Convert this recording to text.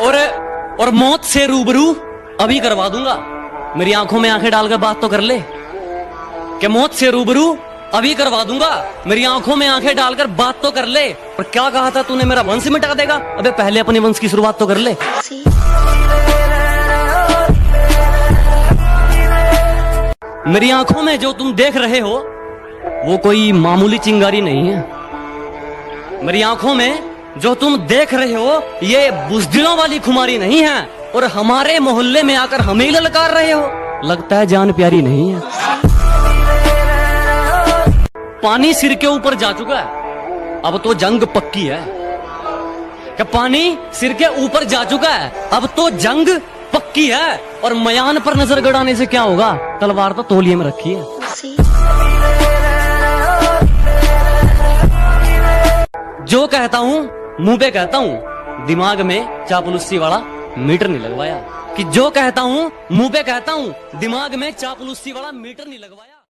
और और मौत से रूबरू अभी करवा दूँगा। मेरी आँखों में आँखें डालकर बात तो कर ले। कि मौत से रूबरू अभी करवा दूँगा। मेरी आँखों में आँखें डालकर बात तो कर ले। पर क्या कहा था तूने, मेरा वंश मिटा देगा? अबे पहले अपने वंश की शुरुआत तो कर ले। मेरी आँखों में जो तुम देख रहे हो, वो कोई मामूली चिंगारी नहीं है। मेरी आँखों में जो तुम देख रहे हो, ये बुजदिलों वाली खुमारी नहीं है और हमारे मोहल्ले में आकर हमें ही ललकार रहे हो। लगता है जान प्यारी नहीं है। पानी सिर के ऊपर जा चुका है। अब तो जंग पक्की है। कि पानी सिर के ऊपर जा चुका है? अब तो जंग पक्की है। और मयान पर नज़र गड़ाने से क्या होगा? तलवार तो तोलिए में रखी है। जो कहता हूँ मुँह पे कहता हूँ, दिमाग में चापलूसी वाला मीटर नहीं लगवाया। कि जो कहता हूँ, मुँह पे कहता हूँ, दिमाग में चापलूसी वाला मीटर नहीं लगवाया।